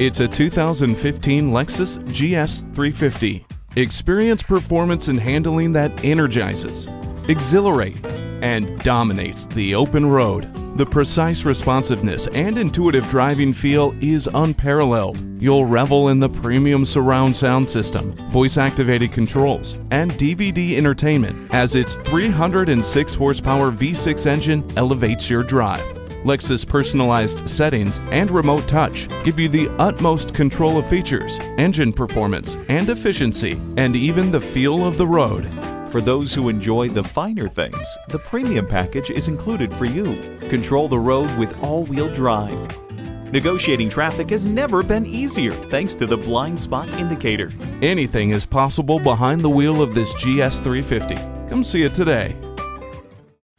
It's a 2015 Lexus GS 350. Experience performance and handling that energizes, exhilarates, and dominates the open road. The precise responsiveness and intuitive driving feel is unparalleled. You'll revel in the premium surround sound system, voice activated controls, and DVD entertainment as its 306 horsepower V6 engine elevates your drive. Lexus personalized settings and remote touch give you the utmost control of features, engine performance, and efficiency, and even the feel of the road. For those who enjoy the finer things, the premium package is included for you. Control the road with all-wheel drive. Negotiating traffic has never been easier thanks to the blind spot indicator. Anything is possible behind the wheel of this GS 350. Come see it today.